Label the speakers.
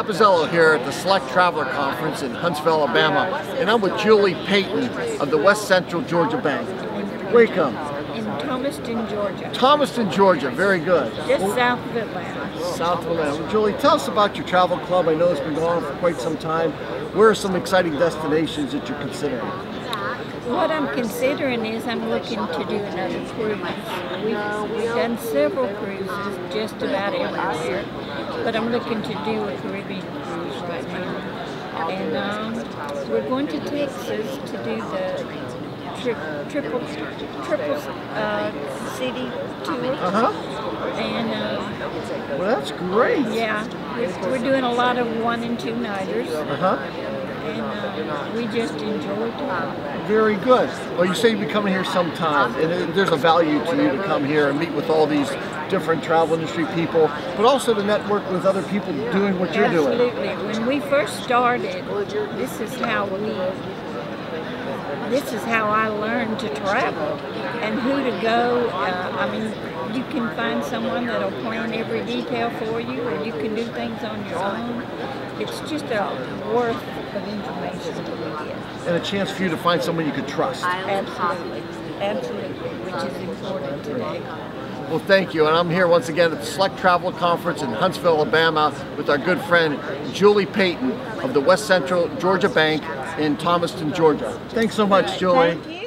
Speaker 1: Capizzello here at the Select Traveler Conference in Huntsville, Alabama, and I'm with Julie Peyton of the West Central Georgia Bank. Welcome.
Speaker 2: in Thomaston, Georgia,
Speaker 1: Thomaston, Georgia, very good.
Speaker 2: just south of Atlanta.
Speaker 1: South of Atlanta. Well, Julie, tell us about your travel club. I know it's been going on for quite some time. Where are some exciting destinations that you're considering?
Speaker 2: What I'm considering is I'm looking to do another cruise. We've, done several cruises just about everywhere, but I'm looking to do a Caribbean cruise right now. And um, we're going to Texas to do the tri- triple triple uh, city tour.
Speaker 1: Uh-huh.
Speaker 2: And uh,
Speaker 1: Well, that's great.
Speaker 2: yeah, we're, we're doing a lot of one and two nighters.
Speaker 1: Uh-huh.
Speaker 2: And uh, we just enjoyed it.
Speaker 1: Very good. Well, you say you'll be coming here sometime, and it- there's a value to you to come here and meet with all these different travel industry people, but also to network with other people doing what you're doing.
Speaker 2: Absolutely. When we first started, this is how we. This is how I learned to travel and who to go. Uh, I mean, you can find someone that'll plan every detail for you, or you can do things on your own. It's just a worth of information to get.
Speaker 1: And a chance for you to find someone you could trust.
Speaker 2: Absolutely, absolutely, which is important today.
Speaker 1: Well, thank you. And I'm here once again at the Select Travel Conference in Huntsville, Alabama, with our good friend Julie Peyton of the West Central Georgia Bank in Thomaston, Georgia. Thanks so much, Julie.